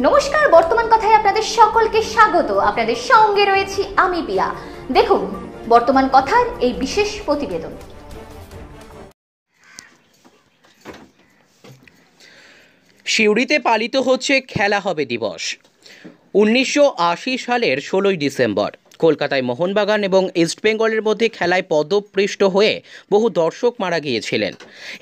নমস্কার, বর্তমান কথায় আপনাদের সকলকে স্বাগত। আপনাদের সঙ্গে রয়েছি আমি পিয়া। দেখুন, বর্তমান কথার এই বিশেষ প্রতিবেদন। সিউড়িতে পালিত হচ্ছে খেলা হবে দিবস। উনিশশো আশি সালের ষোলোই ডিসেম্বর। কলকাতায় মোহনবাগান এবং ইস্টবেঙ্গলের মধ্যে খেলায় পদপৃষ্ট হয়ে বহু দর্শক মারা গিয়েছিলেন।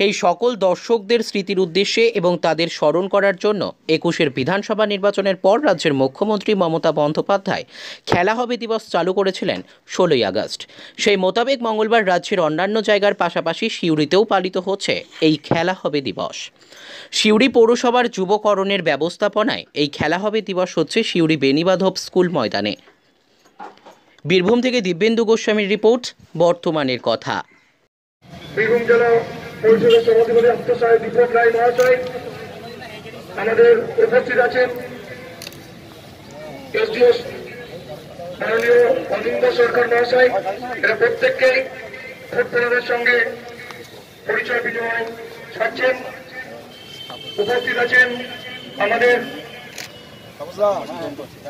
এই সকল দর্শকদের স্মৃতির উদ্দেশ্যে এবং তাদের স্মরণ করার জন্য একুশের বিধানসভা নির্বাচনের পর রাজ্যের মুখ্যমন্ত্রী মমতা বন্দ্যোপাধ্যায় খেলা হবে দিবস চালু করেছিলেন ষোলোই আগস্ট। সেই মোতাবেক মঙ্গলবার রাজ্যের অন্যান্য জায়গার পাশাপাশি সিউড়িতেও পালিত হচ্ছে এই খেলা হবে দিবস। সিউড়ি পৌরসভার যুবকরণের ব্যবস্থাপনায় এই খেলা হবে দিবস হচ্ছে সিউড়ি বেনিবাধব স্কুল ময়দানে। বীরভূম থেকে দিব্যেন্দু গোস্বামীর রিপোর্ট, বর্তমানের কথা। বীরভূম জেলা উপস্থিত আছেন। সঙ্গে পরিচয় বিনিময় উপস্থিত আছেন আমাদের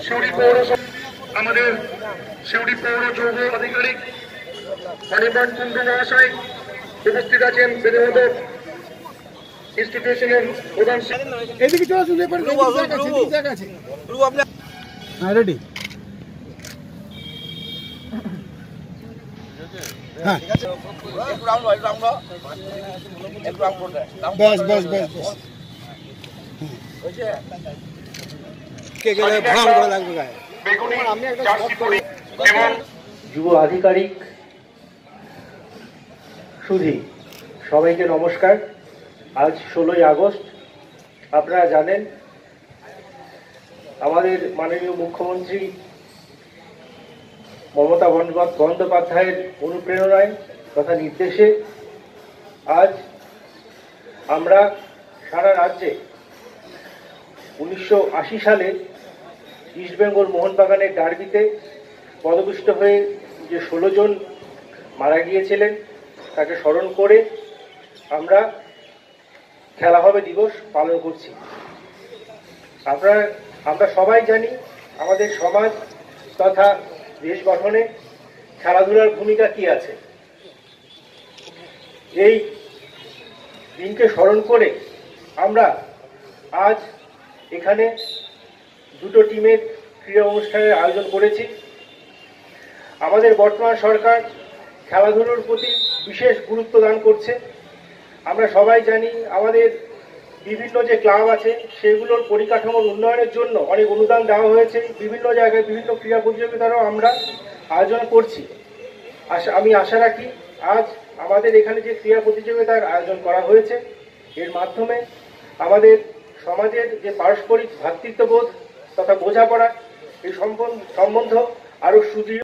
সিউড়ি পৌরসভা আমাদের সিউড়ি পৌর যৌগ আধিকারিক অনির্বাণ কুন্ডু মহাশয় উপস্থিত আছেন বেদমত ইনস্টিটিউশনের প্রধান এদিকে চলে আসুন এবার জায়গা আছে, হ্যাঁ রেডি হ্যাঁ। বাস বাস বাস বাস কে গেলে ভাঙ করে লাগবে গায়ে? বেগুনি জার্সি এবং যুব আধিকারিক সুধী সবাইকে নমস্কার। আজ ষোলোই আগস্ট। আপনারা জানেন আমাদের মাননীয় মুখ্যমন্ত্রী মমতা বন্দ্যোপাধ্যায়ের অনুপ্রেরণায় তথা নির্দেশে আজ আমরা সারা রাজ্যে উনিশশো আশি সালে ইস্টবেঙ্গল মোহনবাগানের ডার্বিতে পদপিষ্ট হয়ে যে ষোলো জন মারা গিয়েছিলেন, তাকে স্মরণ করে আমরা খেলা হবে দিবস পালন করছি। আপনারা, আমরা সবাই জানি আমাদের সমাজ তথা দেশ গঠনে খেলাধুলার ভূমিকা কি আছে। এই দিনকে স্মরণ করে আমরা আজ এখানে দুটো টিমের ক্রীড়া অনুষ্ঠানের আয়োজন করেছি। আমাদের বর্তমান সরকার খেলাধুলোর প্রতি বিশেষ গুরুত্ব দান করছে। আমরা সবাই জানি আমাদের বিভিন্ন যে ক্লাব আছে, সেগুলোর পরিকাঠামোর উন্নয়নের জন্য অনেক অনুদান দেওয়া হয়েছে। বিভিন্ন জায়গায় বিভিন্ন ক্রীড়া প্রতিযোগিতারও আমরা আয়োজন করছি। আশা, আমি আশা রাখি আজ আমাদের এখানে যে ক্রীড়া প্রতিযোগিতার আয়োজন করা হয়েছে, এর মাধ্যমে আমাদের সমাজের যে পারস্পরিক ভ্রাতৃত্ববোধ তথা বোঝাপড়া এই সম্বন্ধ আরও সুদৃঢ়